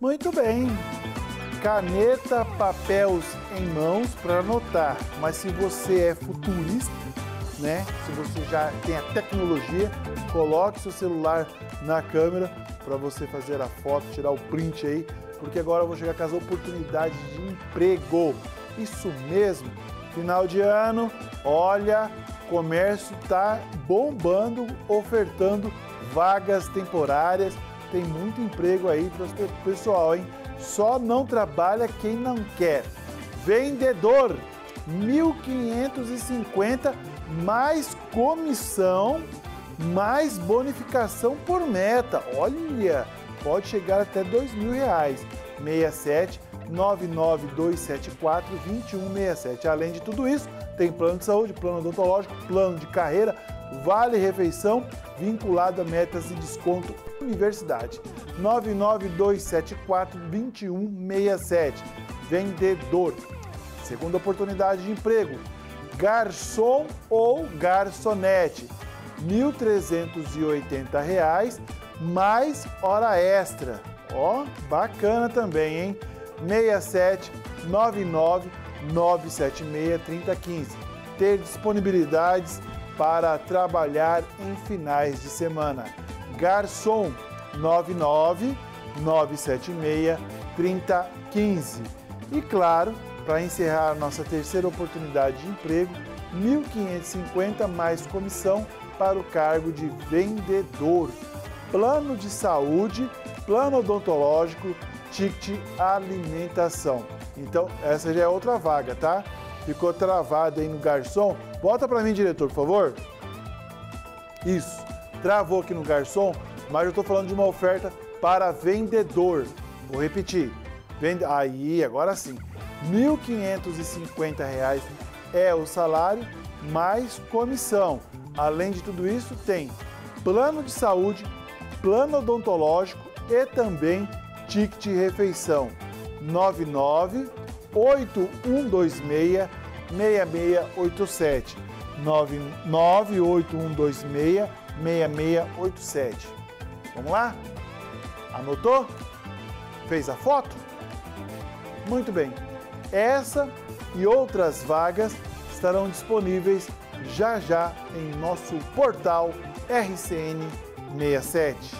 Muito bem. Caneta, papéis em mãos para anotar. Mas se você é futurista, né? Se você já tem a tecnologia, coloque seu celular na câmera para você fazer a foto, tirar o print aí, porque agora eu vou chegar com as oportunidades de emprego. Isso mesmo. Final de ano, olha, comércio tá bombando, ofertando vagas temporárias. Tem muito emprego aí para o pessoal, hein? Só não trabalha quem não quer. Vendedor, 1.550 mais comissão, mais bonificação por meta. Olha, pode chegar até mil reais. 67 99274 2167. Além de tudo isso, tem plano de saúde, plano odontológico, plano de carreira, vale refeição vinculado a metas de desconto universidade. 99274 2167. Vendedor. Segunda oportunidade de emprego. Garçom ou garçonete. R$ 1.380 mais hora extra. Ó, bacana também, hein? 67 99 976 3015. Ter disponibilidades para trabalhar em finais de semana. Garçom 99 976 3015. E claro, para encerrar nossa terceira oportunidade de emprego, 1.550 mais comissão para o cargo de vendedor. Plano de saúde, plano odontológico, ticket alimentação. Então, essa já é outra vaga, tá? Ficou travado aí no garçom. Volta para mim, diretor, por favor. Isso. Travou aqui no garçom, mas eu estou falando de uma oferta para vendedor. Vou repetir. Vende... Aí, agora sim. R$ 1.550 é o salário mais comissão. Além de tudo isso, tem plano de saúde, plano odontológico e também ticket refeição. 99 8126 6687 98126 6687. Vamos lá? Anotou? Fez a foto? Muito bem. Essa e outras vagas estarão disponíveis já já em nosso portal RCN 67.